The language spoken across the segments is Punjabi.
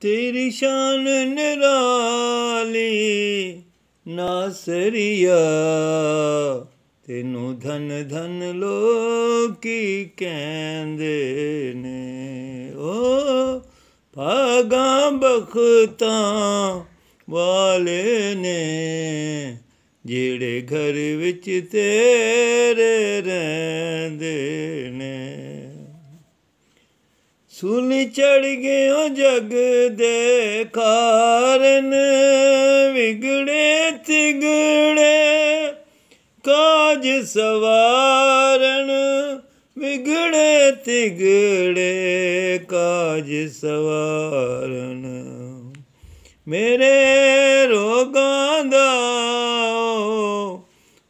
ਤੇਰੀ ਸ਼ਾਨ ਨਿਰਾਲੀ ਨਾਸਰੀਆ, ਤੈਨੂੰ ਧਨ ਧਨ ਲੋਕੀ ਕਹਿੰਦੇ ਨੇ। ਓ ਭਾਗਾਂ ਬਖਤਾਂ ਵਾਲੇ ਨੇ, ਜਿਹੜੇ ਘਰ ਵਿੱਚ ਤੇਰੇ ਰਹਿੰਦੇ ਨੇ। ਸੂਲੀ ਚੜ ਗਿਓ ਜਗ ਦੇ ਕਾਰਨ, ਵਿਗੜੇ ਤਿਗੜੇ, ਕਾਜ ਸਵਾਰਨ ਵਿਗੜੇ ਤਿਗੜੇ, ਕਾਜ ਸਵਾਰਨ ਮੇਰੇ ਰੋਗਾਂ ਦਾ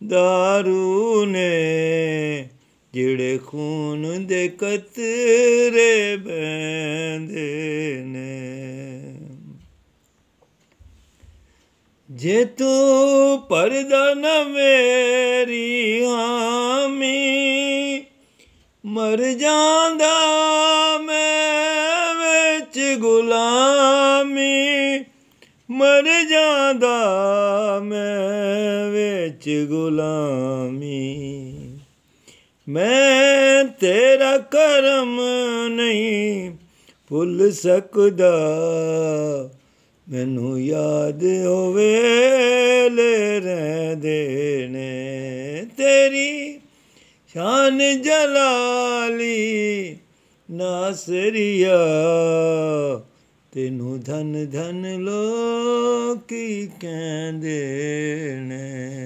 ਦਾਰੂ ਨੇ ਜਿਹੜੇ ਖੂਨ ਦੇ ਕਤਰੇ ਬੈਂਦੇ ਨੇ। ਜੇ ਤੂੰ ਪਰਦਾ ਨਾ ਮੇਰੀ ਹਾਮੀ, ਮਰ ਜਾਂਦਾ ਮੈਂ ਵਿੱਚ ਗੁਲਾਮੀ, ਮਰ ਜਾਂਦਾ ਮੈਂ ਵਿੱਚ ਗੁਲਾਮੀ। ਮੈਂ ਤੇਰਾ ਕਰਮ ਨਹੀਂ ਭੁੱਲ ਸਕਦਾ। ਮੈਨੂੰ ਯਾਦ ਹੋਵੇ ਲੈ ਰਹਿੰਦੇ ਨੇ ਤੇਰੀ ਸ਼ਾਨ ਜਲਾਲੀ ਨਾਸਰੀਆ। ਤੈਨੂੰ ਧਨ ਧਨ ਲੋਕੀ ਕਹਿੰਦੇ ਨੇ।